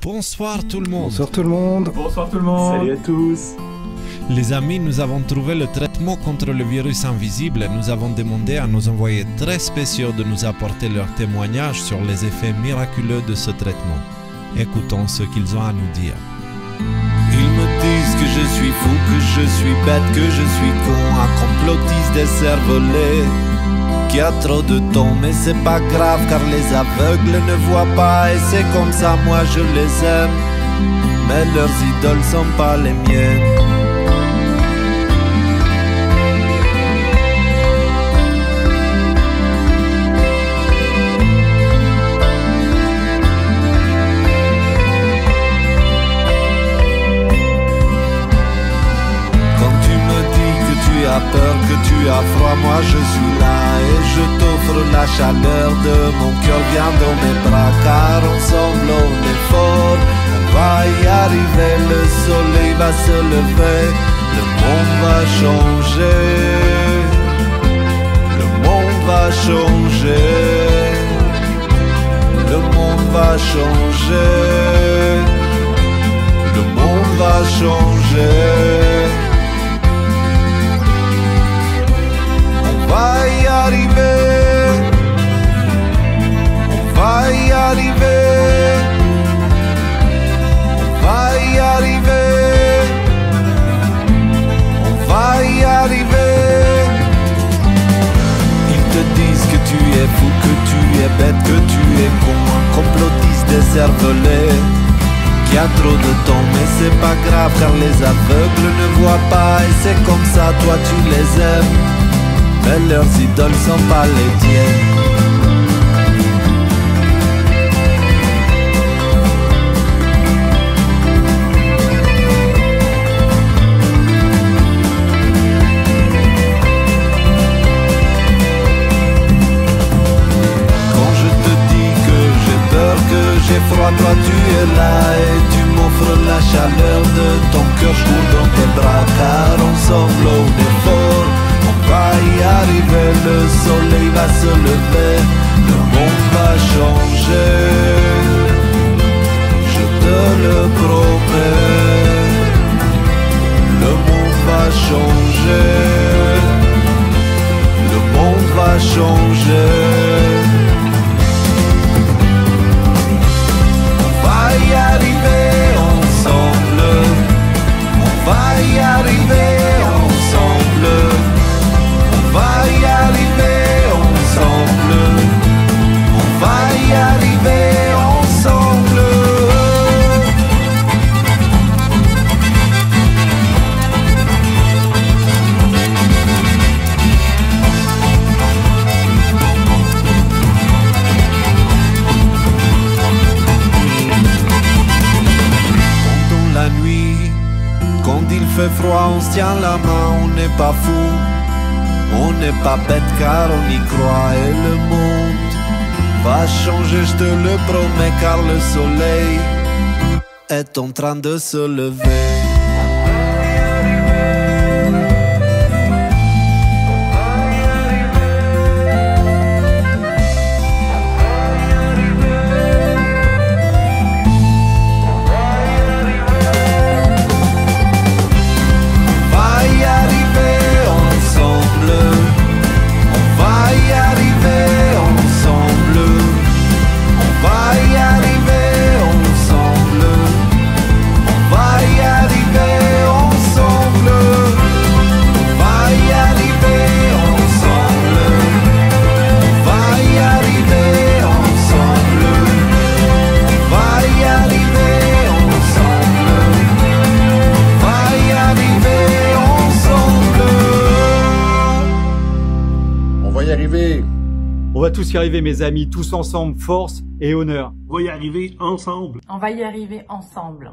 Bonsoir tout le monde. Bonsoir tout le monde. Bonsoir tout le monde. Salut à tous. Les amis, nous avons trouvé le traitement contre le virus invisible. Nous avons demandé à nos envoyés très spéciaux de nous apporter leurs témoignages sur les effets miraculeux de ce traitement. Écoutons ce qu'ils ont à nous dire. Ils me disent que je suis fou, que je suis bête, que je suis con, un complotiste des cervelets, qui a trop de temps, mais c'est pas grave car les aveugles ne voient pas et c'est comme ça, moi je les aime, mais leurs idoles sont pas les miennes. Que tu as froid, moi je suis là et je t'offre la chaleur de mon cœur. Viens dans mes bras car ensemble on est fort. On va y arriver, le soleil va se lever, le monde va changer. Le monde va changer. Le monde va changer. Le monde va changer. Décervelé qui a trop de temps, mais c'est pas grave car les aveugles ne voient pas et c'est comme ça, toi tu les aimes, mais leurs idoles sont pas les tiennes. Toi tu es là et tu m'offres la chaleur de ton cœur. Je cours dans tes bras car ensemble on est fort. On va y arriver, le soleil va se lever, le monde va changer. Je te le promets, le monde va changer. Le monde va changer. On se tient la main, on n'est pas fou, on n'est pas bête car on y croit et le monde va changer, je te le promets, car le soleil est en train de se lever. Tous y arriver, mes amis, tous ensemble, force et honneur. On va y arriver ensemble. On va y arriver ensemble.